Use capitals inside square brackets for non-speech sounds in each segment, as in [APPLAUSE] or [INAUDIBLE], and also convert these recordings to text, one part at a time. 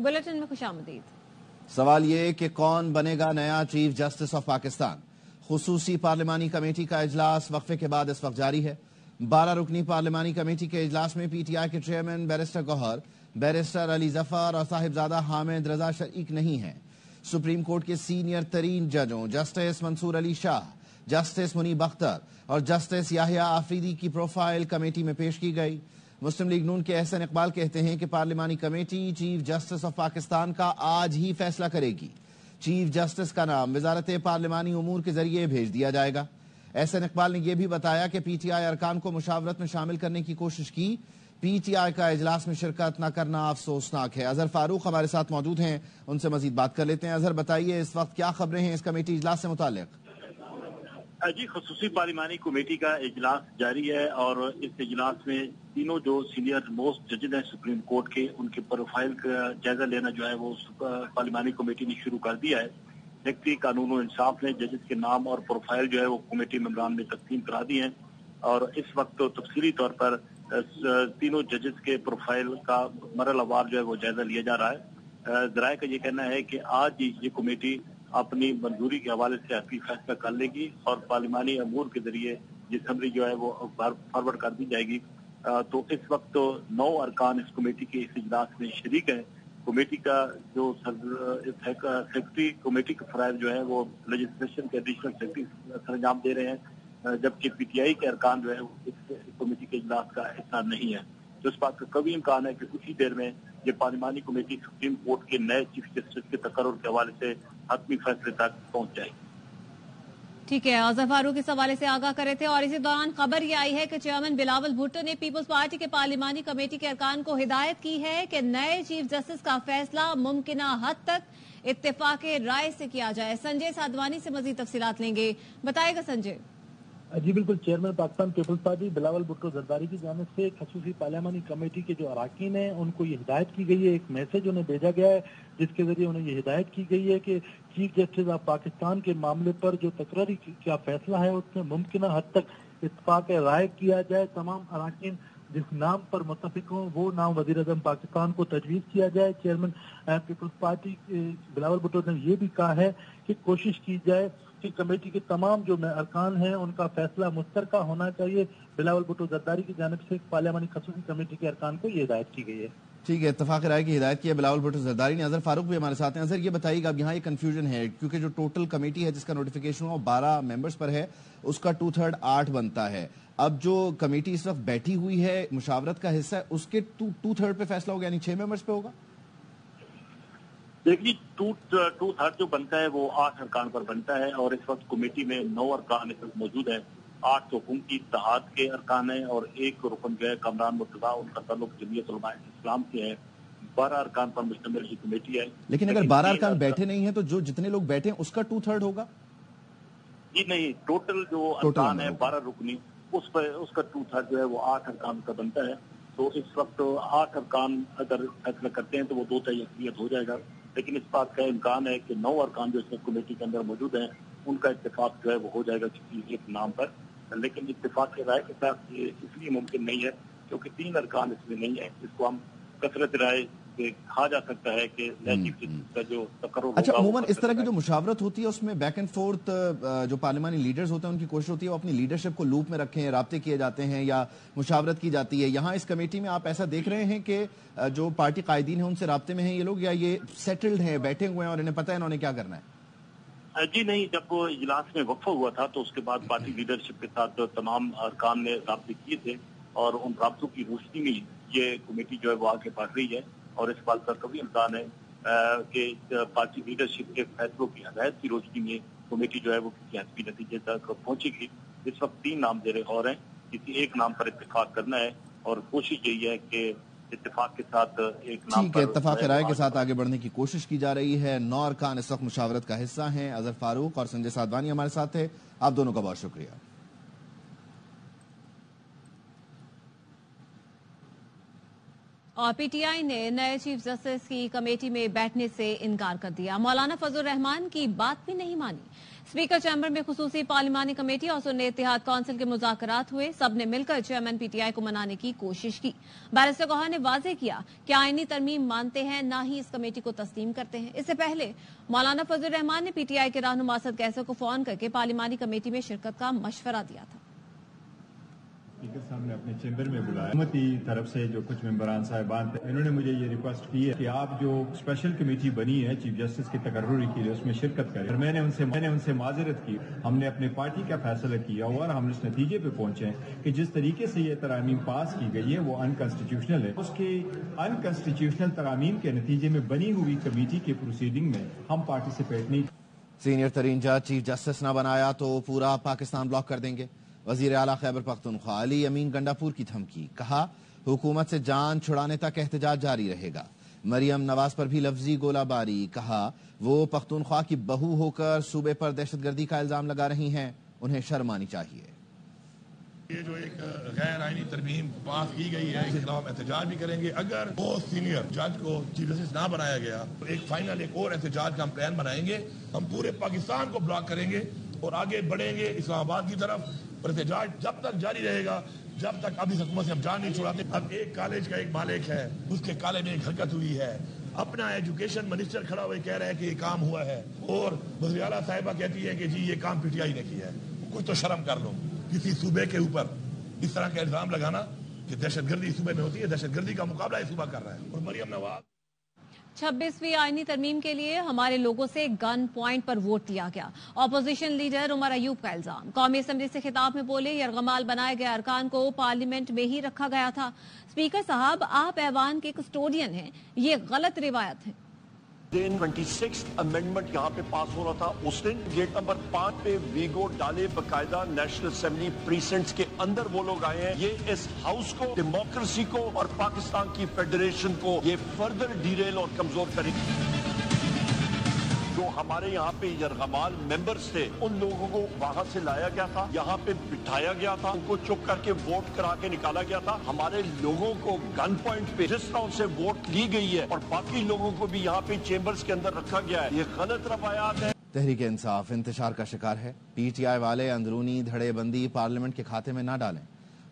Bulletin में खुश आमदीद। सवाल ये कि कौन बनेगा नया चीफ जस्टिस ऑफ़ पाकिस्तान? खसूसी पार्लिमानी कमेटी का इजलास वक्फे के बाद इस वक्त जारी है। बारह रुकनी पार्लिमानी कमेटी के इजलास में पीटीआई के chairman barrister Gohar, barrister Ali Zafar और साहिबजादा हामिद रजा शरीक नहीं है। सुप्रीम कोर्ट के सीनियर तरीन जजों जस्टिस मंसूर अली शाह, जस्टिस मुनीब अख्तर और जस्टिस याहिया आफरीदी की प्रोफ़ाइल कमेटी में पेश की गई। मुस्लिम लीग नून के एहसन इकबाल कहते हैं कि पार्लिमानी committee, chief justice of Pakistan का आज ही फैसला करेगी। चीफ जस्टिस का नाम वजारत पार्लिमानी उमूर के ज़रिए भेज दिया जाएगा। एहसन इकबाल ने यह भी बताया कि पीटीआई अरकान को मुशावरत में शामिल करने की कोशिश की। पीटीआई का इजलास में शिरकत न करना अफसोसनाक है। अजहर फारूक हमारे साथ मौजूद हैं, उनसे मजीद बात कर लेते हैं। अजहर, बताइए, इस वक्त क्या खबरें हैं इस कमेटी इजलास से मुतालिक? जी, खसूसी पार्लिमानी कमेटी का इजलास जारी है और इस इजलास में तीनों जो सीनियर मोस्ट जजेज हैं सुप्रीम कोर्ट के, उनके प्रोफ़ाइल का जायजा लेना जो है वो पार्लिमानी कमेटी ने शुरू कर दिया है। व्यक्ति, कानून और इंसाफ ने जजेस के नाम और प्रोफ़ाइल जो है वो कमेटी मेम्बरान में तकसीम करा दी है और इस वक्त तो तफसीली तौर पर तीनों जजेस के प्रोफ़ाइल का मरल अवार जो है वो जायजा लिया जा रहा है। जराये का ये कहना है कि आज ये कमेटी अपनी मंजूरी के हवाले से अपनी फैसला कर लेगी और पार्लिमानी अमूर के ज़रिए ये समरी जो है वो फॉरवर्ड कर दी जाएगी। तो इस वक्त तो नौ अरकान इस कमेटी के इस इजलास में शरीक है। कमेटी का जो सेक्रेटरी कमेटी का फराज जो है वो लेजिस्लेशन के एडिशनल सेक्रेटरी सरंजाम दे रहे हैं जबकि पीटीआई के अरकान जो है इस कमेटी के इजलास का हिस्सा नहीं है। तो इस बात का कभी इम्कान है कि उसी देर में ये पार्लिमानी कमेटी सुप्रीम कोर्ट के नए चीफ जस्टिस के तकर के हवाले से हतमी फैसले तक पहुँच जाएगी। ठीक है आजर फारूक इस हवाले से आगाह करे थे और इसी दौरान खबर ये आई है कि चेयरमैन बिलावल भुट्टो ने पीपल्स पार्टी के पार्लिमानी कमेटी के अरकान को हिदायत की है कि नए चीफ जस्टिस का फैसला मुमकिन हद तक इतफाक राय से किया जाए। संजय साधवानी से मजीद तफसीत लेंगे। बताएगा संजय। जी बिल्कुल chairman Pakistan Peoples Party Bilawal Bhutto Zardari की जानब से खसूसी पार्लियामानी कमेटी के जो अरकान हैं, उनको ये हिदायत की गई है, एक मैसेज उन्हें भेजा गया है, जिसके ज़रिए उन्हें ये हिदायत की गई है कि चीफ जस्टिस ऑफ़ पाकिस्तान के मामले पर जो तकरारी का फैसला है, उसमें मुमकिन हद तक इतफाक राय किया जाए, तमाम अरकान जिस नाम पर मुतफिक हो, वो नाम वज़ीर अजम पाकिस्तान को तजवीज किया जाए। Chairman Peoples Party Bilawal Bhutto ने ये भी कहा है कि कोशिश की जाए की कमेटी के तमाम जो अरकान हैं, उनका फैसला मुश्तर होना चाहिए। बिलावल भुट्टो जरदारी की जानब से पार्लियामानी खसूसी कमेटी के अरकान को ये हिदायत की गई है। ठीक है इतफाक राय की हिदायत की है। बिलावल भुट्टो जरदारी ने। अजहर फारूक भी हमारे साथ हैं। अजहर, ये बताइएगा अब यहाँ ये कंफ्यूजन है, क्योंकि जो टोटल कमेटी है, जिसका नोटिफिकेशन हुआ, बारह मेंबर्स पर है, उसका टू थर्ड आठ बनता है। अब जो कमेटी इस वक्त बैठी हुई है मुशावरत का हिस्सा है उसके टू टू थर्ड पे फैसला होगा यानी छह मेंबर्स पे होगा? देखिए टू टू थर्ड जो बनता है वो आठ अरकान पर बनता है और इस वक्त कमेटी में नौ अरकान इस वक्त मौजूद है। आठ तो हुकूमती इतिहाद के अरकान है और एक रुकन जो है कमरान मुर्तजा उनका तल्लुक जमीयत इस्लाम से है। बारह अरकान पर मुश्तमिल की कमेटी है। लेकिन अगर बारह अरकान बैठे नहीं है तो जो जितने लोग बैठे हैं उसका टू थर्ड होगा? जी नहीं टोटल जो अरकान है बारह रुकनी। उस पर, उसका टू थर्ड जो है वो आठ अरकान का बनता है। तो इस वक्त आठ अरकान अगर फैसला करते हैं तो वो दो तय हो जाएगा। लेकिन इस बात का इम्कान है कि नौ अरकान जो इसमें कमेटी के अंदर मौजूद हैं, उनका इतफाक जो है वो हो जाएगा किसी एक नाम पर। लेकिन इतफाक के राय के साथ ये इसलिए मुमकिन नहीं है, क्योंकि तीन अरकान इसमें नहीं है। जिसको हम कसरत राय कहा जा सकता है कि हम्म, हम्म। का जो अच्छा अमूमन इस तरह की जो मुशावरत होती है उसमें बैक एंड फोर्थ जो पार्लिमानी लीडर्स होते हैं उनकी कोशिश होती है वो अपनी लीडरशिप को लूप में रखें रबते किए जाते हैं या मुशावरत की जाती है। यहाँ इस कमेटी में आप ऐसा देख रहे हैं कि जो पार्टी कायदीन है उनसे रबते में है ये लोग या ये सेटल्ड है बैठे हुए हैं और इन्हें पता है इन्होंने क्या करना है? जी नहीं जब वो इजलास में वक्फा हुआ था तो उसके बाद पार्टी लीडरशिप के साथ तमाम अरकान ने रबते किए थे और उन रबतों की रोशनी में ये कमेटी जो है वो आगे बढ़ रही है। और इस बात का कभी इम्कान है कि पार्टी लीडरशिप के फैसलों की हदायत की रोशनी में कमेटी जो है वो किसी हसबी नतीजे तक पहुंचेगी। इस वक्त तीन नाम दे रहे और हैं किसी एक नाम पर इतफाक करना है और कोशिश यही है कि इतफाक के साथ एक नाम ठीक है इतफाक राय के साथ आगे बढ़ने की कोशिश की जा रही है। नौर खान इस वक्त मुशावरत का हिस्सा है। अजहर फारूक और संजय साधवानी हमारे साथ है। आप दोनों का बहुत शुक्रिया। और पीटीआई ने नए चीफ जस्टिस की कमेटी में बैठने से इनकार कर दिया। मौलाना फजल रहमान की बात भी नहीं मानी। स्पीकर चैम्बर में खसूसी पार्लिमानी कमेटी और सुन्नी इतिहाद काउंसिल के मुजाकरात हुए। सबने मिलकर चेयरमैन पीटीआई को मनाने की कोशिश की। बैरिस्टर गौहर ने वाजे किया कि आईनी तरमीम मानते हैं, न ही इस कमेटी को तस्लीम करते हैं। इससे पहले मौलाना फजल रहमान ने पीटीआई के रहनुमा असद कैसर को फ़ोन करके पार्लिमानी कमेटी में शिरकत का मशवरा दिया था। स्पीकर साहब ने अपने चैम्बर में बुलाया। तरफ़ से जो कुछ मेम्बरान साहिबान थे, इन्होंने मुझे ये रिक्वेस्ट की है कि आप जो स्पेशल कमेटी बनी है चीफ जस्टिस की तकर्री के लिए उसमें शिरकत करें। और मैंने उनसे मैंने उनसे माजरत की। हमने अपने पार्टी का फैसला किया और हम इस नतीजे पे पहुँचे कि जिस तरीके से ये तरामीम पास की गई है, वो अनकॉन्स्टिट्यूशनल है। उसके अनकॉन्स्टिट्यूशनल तरामीम के नतीजे में बनी हुई कमेटी के प्रोसीडिंग में हम पार्टिसिपेट नहीं। सीनियर तरीन जज चीफ जस्टिस न बनाया तो पूरा पाकिस्तान ब्लॉक कर देंगे। वज़ीर अला खैबर पख्तनख्वा अली अमीन गंडापुर की धमकी, कहा, हुकूमत से जान छुड़ाने तक एहतजाज जारी रहेगा। मरियम नवाज़ पर भी लफ्जी गोलाबारी, कहा, वो पख्तूनख्वा की बहू होकर सूबे पर दहशतगर्दी का इल्ज़ाम लगा रही हैं, उन्हें शर्म आनी चाहिए। ये जो एक गैर आईनी तरमीम पास की गई है, इसके खिलाफ एहतजाज भी करेंगे। अगर वो सीनियर जज को चीफ जस्टिस ना बनाया गया तो एक फाइनल, एक और एहतजाज का हम प्लान बनाएँगे। हम पूरे पाकिस्तान को ब्लॉक करेंगे और आगे बढ़ेंगे इस्लामाबाद की तरफ़। और एहतजाज जब तक जारी रहेगा, जब तक अभी हुकूमत से हम जान नहीं छुड़ाते, अब एक कॉलेज का एक मालिक है, उसके काले में एक हरकत हुई है। अपना एजुकेशन मिनिस्टर खड़ा हुए कह रहे हैं कि ये काम हुआ है। और वजीरा साहिबा कहती है कि जी, ये काम पीटीआई ने किया है। कुछ तो शर्म कर लो। किसी सूबे के ऊपर इस तरह का इल्ज़ाम लगाना कि दहशतगर्दी सूबे में होती है, दहशतगर्दी का मुकाबला इस सूबा कर रहा है। और मरियम नवाज़ छब्बीसवीं आईनी तरमीम के लिए हमारे लोगों से गन पॉइंट पर वोट दिया गया। ऑपोजिशन लीडर उमर अयूब का इल्ज़ाम। कौमी असम्बली से खिताब में बोले यरगमाल बनाए गए अरकान को पार्लियामेंट में ही रखा गया था। स्पीकर साहब, आप ऐवान के कस्टोडियन हैं। ये गलत रिवायत है। दिन ट्वेंटी सिक्स अमेंडमेंट यहाँ पे पास हो रहा था। उस दिन गेट नंबर पाँच पे वीगो डाले बकायदा नेशनल असेंबली प्रीसेंट्स के अंदर वो लोग आए हैं। ये इस हाउस को डेमोक्रेसी को और पाकिस्तान की फेडरेशन को ये फर्दर डिरेल और कमज़ोर करेगी। जो हमारे यहाँ पे यरगमाल मेंबर्स थे, उन लोगों को वहाँ से लाया गया था, यहाँ पे बिठाया गया था, उनको चुप करके वोट करा के निकाला गया था। हमारे लोगों को गन पॉइंट पे जिस तरह से वोट ली गई है और बाकी लोगों को भी यहाँ पे चेम्बर्स के अंदर रखा गया है। ये गलत रवायात है। तहरीक इंसाफ इंतज़ार का शिकार है। पीटीआई वाले अंदरूनी धड़ेबंदी पार्लियामेंट के खाते में न डालें।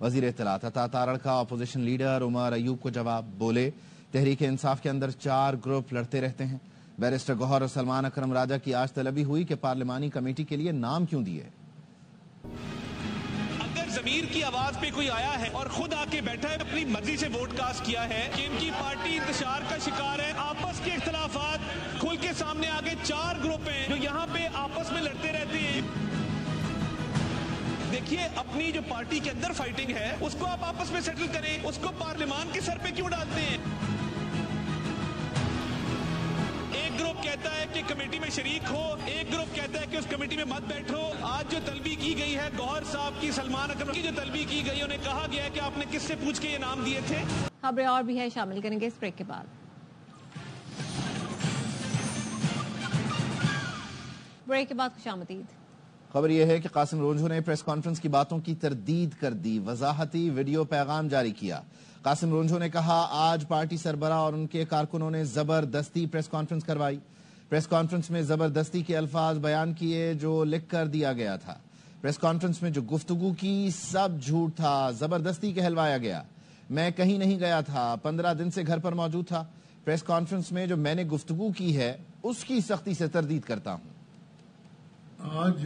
वज़ीर इतलात तारड़ का अपोजिशन लीडर उमर अयूब को जवाब, बोले, तहरीक इंसाफ के अंदर चार ग्रुप लड़ते रहते हैं। बैरिस्टर गौहर और सलमान अकरम राजा की आज तलबी हुई कि पार्लिमानी कमेटी के लिए नाम क्यों दिए? अगर जमीर की आवाज़ पे कोई आया है और खुद आके बैठा है, अपनी मर्ज़ी से वोट कास्ट किया है, कि इनकी पार्टी इंतज़ार का शिकार है, आपस के इख्तलाफात खुल के सामने आगे चार ग्रुप हैं जो यहाँ पे आपस में लड़ते रहते हैं। देखिए, अपनी जो पार्टी के अंदर फाइटिंग है, उसको आप आपस में सेटल करें, उसको पार्लियामान के सर पे क्यों डालते हैं? शरीक हो एक ग्रुप कहता है कि उस कमेटी में मत बैठो। आज जो तलबी की गई है गौहर साहब की सलमान अकरम की जो तलबी की गई उन्हें कहा गया है कि आपने किससे पूछ के ये नाम दिए थे? खबरें और भी है शामिल करेंगे इस ब्रेक के बाद। ब्रेक के बाद खुशामदीद खबर यह है कि कासिम रोजू ने प्रेस कॉन्फ्रेंस की बातों की तरदीद कर दी वजाहती वीडियो पैगाम जारी किया। कासिम रोंझो ने कहा आज पार्टी सरबरा और उनके कारकुनों ने ज़बरदस्ती प्रेस कॉन्फ्रेंस करवाई। प्रेस कॉन्फ्रेंस में ज़बरदस्ती के अल्फाज बयान किए जो लिख कर दिया गया था। प्रेस कॉन्फ्रेंस में जो गुफ्तगु की, सब झूठ था, ज़बरदस्ती कहलवाया गया। मैं कहीं नहीं गया था, पंद्रह दिन से घर पर मौजूद था। प्रेस कॉन्फ्रेंस में जो मैंने गुफ्तगु की है, उसकी सख्ती से तरदीद करता हूँ। आज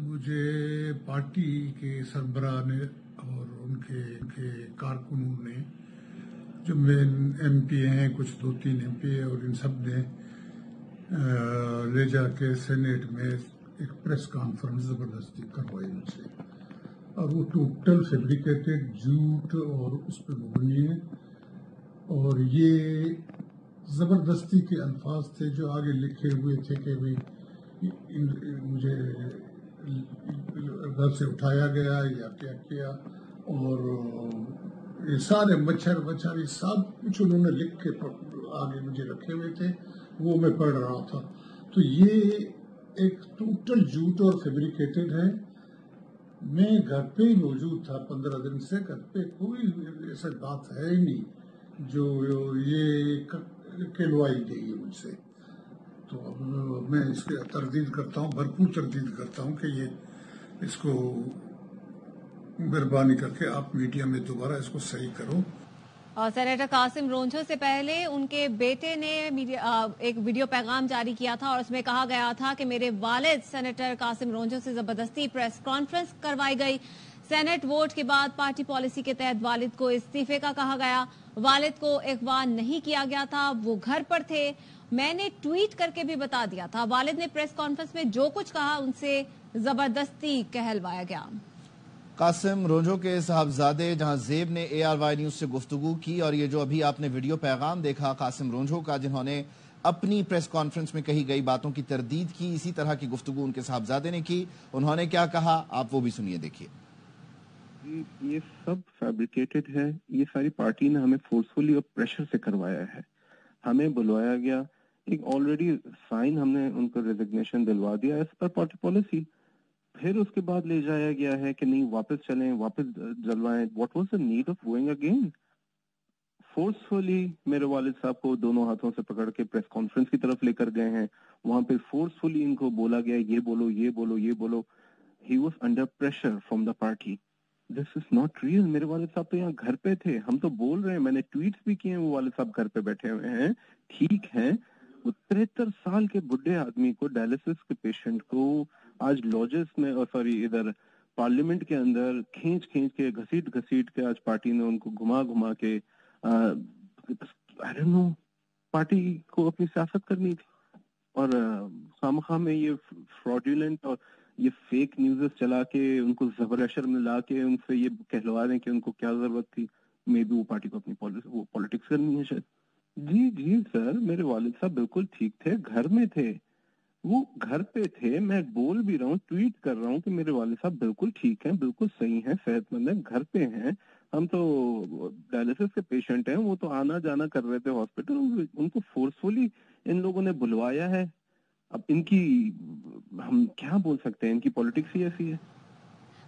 मुझे पार्टी के सरबरा ने और उनके उनके कारकुनों ने, जो मेन एम पी हैं, कुछ दो तीन एम पी और इन सबने ले जाके सेनेट में एक प्रेस कॉन्फ्रेंस ज़बरदस्ती करवाई उनसे। और वो टोटल फेब्रिकेटेड झूठ और उस पर मबनी है और ये ज़बरदस्ती के अल्फाज थे जो आगे लिखे हुए थे कि भाई मुझे घर से उठाया गया या क्या किया और, ये सारे मच्छर वच्छर ये सब कुछ उन्होंने लिख के आगे मुझे रखे हुए थे। वो मैं पढ़ रहा था। तो ये एक टोटल झूठ और फेब्रिकेटेड है। मैं घर पे ही मौजूद था पंद्रह दिन से, घर पे कोई ऐसा बात है ही नहीं जो ये कहलवाई गई है मुझसे। तो अब मैं इसके तरदीद करता हूँ, भरपूर तरदीद करता हूँ कि ये इसको मेहरबानी करके आप मीडिया में दोबारा इसको सही करो। सेनेटर कासिम रोंझो से पहले उनके बेटे ने एक वीडियो पैगाम जारी किया था और उसमें कहा गया था कि मेरे वालिद सेनेटर कासिम रोंझो से ज़बरदस्ती प्रेस कॉन्फ्रेंस करवाई गई। सेनेट वोट के बाद पार्टी पॉलिसी के तहत वालिद को इस्तीफे का कहा गया। वालिद को अगवा नहीं किया गया था, वो घर पर थे। मैंने ट्वीट करके भी बता दिया था। वालिद ने प्रेस कॉन्फ्रेंस में जो कुछ कहा, उनसे ज़बरदस्ती कहलवाया गया। कासिम रोजो के साहबजादे जहाँ जेब ने ए आर वाई न्यूज़ से गुफ्तगु की और ये जो अभी आपने वीडियो पैगाम देखा, कासिम रोजो का, जिन्होंने अपनी प्रेस कॉन्फ्रेंस में कही गई बातों की तरदीद की, इसी तरह की गुफ्तगु उनके साहबजादे ने की। उन्होंने क्या कहा, आप वो भी सुनिए, देखिए। ये सब फैब्रिकेटेड है। ये सारी पार्टी ने हमें फोर्सफुली और प्रेशर से करवाया है। हमें बुलवाया गया। एक ऑलरेडी साइन हमने उनको रेजिग्नेशन दिलवा दिया एज पर पार्टी पॉलिसी फिर उसके बाद ले जाया गया है कि नहीं, वापस चलें, वापस जलवाएँ। What was the need of going again forcefully मेरे वालिद साहब को दोनों हाथों से पकड़ के प्रेस कॉन्फ्रेंस की तरफ़ लेकर गए हैं। वहाँ पे फोर्सफुली इनको बोला गया, ये बोलो ये बोलो ये बोलो। He was under pressure from the party this is not real मेरे वाले साहब तो यहाँ घर पे थे। हम तो बोल रहे हैं। मैंने ट्वीट भी किए हैं, वो वाले साहब घर पे बैठे हुए हैं। ठीक है। वो तिहत्तर साल के बुढ़े आदमी को डायलिसिस के पेशेंट को आज लॉजेस में और सॉरी इधर पार्लियामेंट के अंदर खींच खींच के घसीट घसीट के आज पार्टी ने उनको घुमा घुमा के आई नो पार्टी को अपनी सियासत करनी थी। और खामखा में ये फ्रॉडुलेंट और ये फेक न्यूज़ चला के, उनको ज़बरदस्त में ला के, उनसे ये कहलवा रहे हैं कि उनको क्या ज़रूरत थी। मे बी वो पार्टी को अपनी पॉलिटिक्स करनी है शायद। जी जी सर मेरे वालिद साहब बिल्कुल ठीक थे, घर में थे। वो घर पे थे मैं बोल भी रहा हूँ ट्वीट कर रहा हूँ कि मेरे वाले साहब बिल्कुल ठीक हैं बिल्कुल सही हैं सेहतमंद हैं घर पे हैं। हम तो डायलिसिस के पेशेंट हैं वो तो आना जाना कर रहे थे हॉस्पिटल उनको फोर्सफुली इन लोगों ने बुलवाया है। अब इनकी हम क्या बोल सकते हैं इनकी पॉलिटिक्स ही ऐसी है।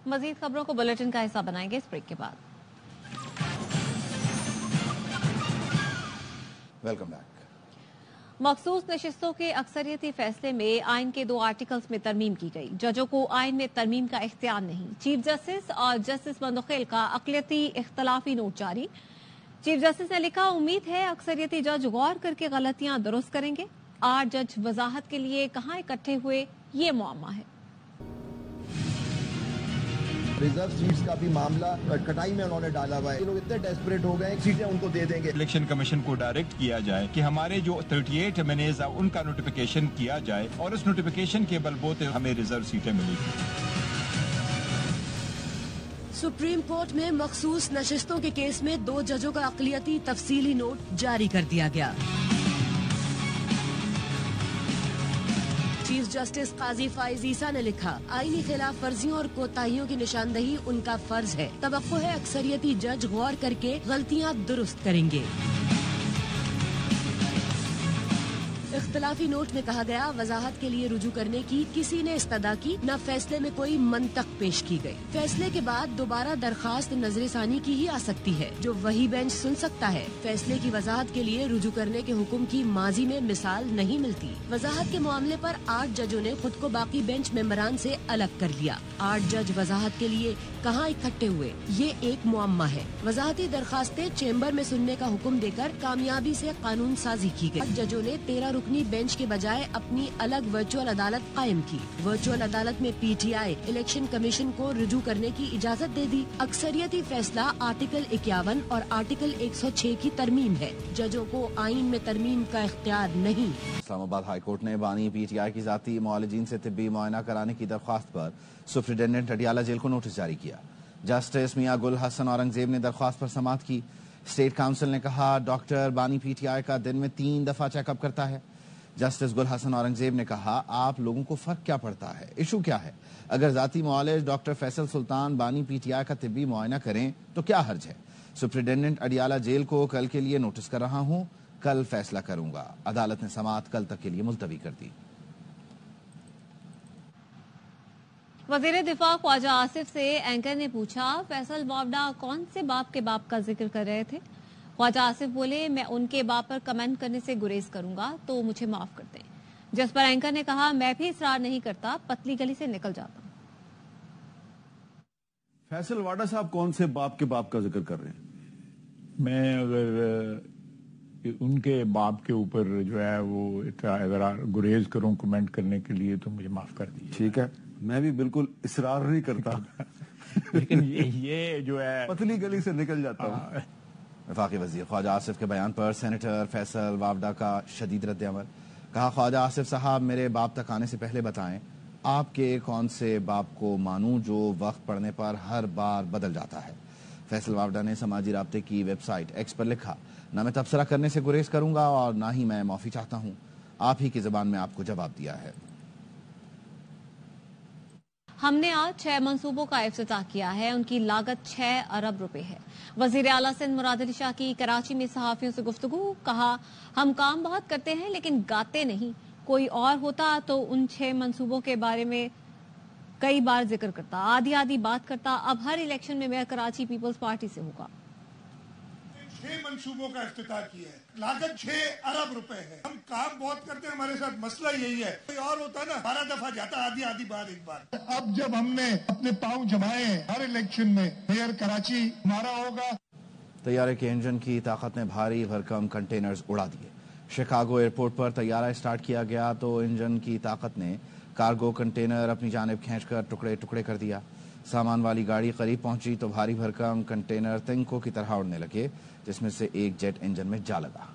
मजीद खबरों को बुलेटिन का हिस्सा बनाएँगे इस ब्रेक के बाद। वेलकम बैक मखसूस नशस्तों के अक्सरियती फैसले में आइन के दो आर्टिकल्स में तरमीम की गई। जजों को आइन में तरमीम का इख्तियार नहीं। चीफ जस्टिस और जस्टिस मंदुखेल का अकलियती इख्तलाफी नोट जारी। चीफ जस्टिस ने लिखा, उम्मीद है अक्सरियती जज गौर करके गलतियाँ दुरुस्त करेंगे। आठ जज वजाहत के लिए कहाँ इकट्ठे हुए, ये मामा है। रिज़र्व सीट्स का भी मामला कटाई में उन्होंने डाला हुआ है। लोग इतने डेस्परेट हो गए सीटें उनको दे देंगे। इलेक्शन कमीशन को डायरेक्ट किया जाए कि हमारे जो 38 एमएनएज उनका नोटिफिकेशन किया जाए और उस नोटिफिकेशन के बलबोते हमें रिज़र्व सीटें मिलेगी। सुप्रीम कोर्ट में मखसूस नशिस्तों के केस में दो जजों का अकलियती तफसीली नोट जारी कर दिया गया। चीफ जस्टिस काजी फाइज ईसा ने लिखा, आईनी खिलाफ वर्जियों और कोताहियों की निशानदही उनका फ़र्ज़ है। तो है अक्सरियती जज गौर करके गलतियाँ दुरुस्त करेंगे। इख्तलाफी नोट में कहा गया, वजाहत के लिए रुजू करने की किसी ने इस्तदा की, न फैसले में कोई मंतक पेश की गई। फैसले के बाद दोबारा दरखास्त नज़र नजरसानी की ही आ सकती है, जो वही बेंच सुन सकता है। फैसले की वजाहत के लिए रुजू करने के हुक्म की माजी में मिसाल नहीं मिलती। वजाहत के मामले पर आठ जजों ने खुद को बाकी बेंच मेम्बरान से अलग कर लिया। आठ जज वजाहत के लिए कहाँ इकट्ठे हुए? ये एक मुआमा है। वजाहती दरखास्तें चेम्बर में सुनने का हुक्म देकर कामयाबी से कानून साजी की गई जजों ने तेरह रुकनी बेंच के बजाय अपनी अलग वर्चुअल अदालत कायम की। वर्चुअल अदालत में पीटीआई इलेक्शन कमीशन को रुजू करने की इजाज़त दे दी। अक्सरियती फैसला आर्टिकल इक्यावन और आर्टिकल 106 की तरमीम है। जजों को आइन में तरमीम का इख्तियार नहीं। इस्लामाबाद हाईकोर्ट ने बानी पीटीआई की जाती मॉलजीन से तिब्बी मुआयना कराने की दरख्वास्त पर सुप्रिटेंडेंट अडियाला जेल को नोटिस जारी किया। जस्टिस मियाँ गुल हसन औरंगज़ेब ने दरख्वास्त पर समात की। स्टेट काउंसिल ने कहा, डॉक्टर बानी पीटीआई का दिन में तीन दफ़ा चेकअप करता है। जस्टिस गुल हसन औरंगज़ेब ने कहा, आप लोगों को फ़र्क क्या पड़ता है? इशू क्या है? अगर जाती मुआलज डॉक्टर फैसल सुल्तान बानी पीटीआई का तिब्बी मुआयना करें तो क्या हर्ज है? सुप्रिटेंडेंट अडियाला जेल को कल के लिए नोटिस कर रहा हूँ, कल फैसला करूँगा। अदालत ने समात कल तक के लिए मुलतवी कर दी। वज़ीर दिफा ख्वाजा आसिफ से एंकर ने पूछा, फैसल वावडा कौन से बाप के बाप का ज़िक्र कर रहे थे? ख्वाजा आसिफ बोले मैं उनके बाप पर कमेंट करने से गुरेज करूँगा तो मुझे माफ़ कर दें। जिस पर एंकर ने कहा मैं भी इसरार नहीं करता पतली गली से निकल जाता फैसल वाडा साहब कौन से बाप के बाप का ज़िक्र कर रहे हैं? मैं अगर उनके बाप के ऊपर जो है वो अगर गुरेज करूँ कमेंट करने के लिए तो मुझे माफ़ कर दीजिए। ठीक है। मैं भी बिल्कुल इसरार नहीं करता। [LAUGHS] लेकिन ये, ये जो है पतली गली से निकल जाता हूँ। हाँ। वफाकी वज़ीर। ख्वाजा आसिफ के बयान पर सेनेटर फैसल वावडा का शदीद रद्द अमल। कहा, ख्वाजा आसिफ साहब, मेरे बाप तक आने से पहले बताएँ, आपके कौन से बाप को मानूं जो वक्त पड़ने पर हर बार बदल जाता है? फैसल वावडा ने समाजी रबते की वेबसाइट एक्स पर लिखा, न मैं तबसरा करने से गुरेज करूँगा और ना ही मैं माफ़ी चाहता हूँ। आप ही की जबान में आपको जवाब दिया है। हमने आज छह मंसूबों का अफ्ताह किया है। उनकी लागत छह अरब रुपए है। वज़ीर अला सिंध मुराद अली शाह की कराची में सहाफियों से गुफ्तगु, कहा, हम काम बहुत करते हैं, लेकिन गाते नहीं। कोई और होता तो उन छह मंसूबों के बारे में कई बार ज़िक्र करता। आधी आधी बात करता। अब हर इलेक्शन में मैं कराची पीपल्स पार्टी से होगा छह मंसूबों का अफ्ताह किया है। लागत छह अरब रुपए है। हम काम बहुत करते हैं हमारे साथ मसला यही है। कोई और होता ना बारह दफ़ा जाता आधी आधी बार एक बार। अब जब हमने अपने पाँव जमाए हर इलेक्शन में मेयर कराची हमारा होगा। तैयारे के इंजन की ताकत ने भारी भरकम कंटेनर्स उड़ा दिए। शिकागो एयरपोर्ट पर तैयारा स्टार्ट किया गया तो इंजन की ताकत ने कार्गो कंटेनर अपनी जानब खींचकर टुकड़े टुकड़े कर दिया। सामान वाली गाड़ी करीब पहुँची तो भारी भरकम कंटेनर तिंको की तरह उड़ने लगे। जिसमें से एक जेट इंजन में जा लगा।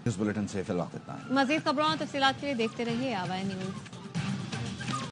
न्यूज़ बुलेटिन से फ़िलहाल इतना मजीद खबरों और तफसीत के लिए देखते रहिए आवाज़ न्यूज़।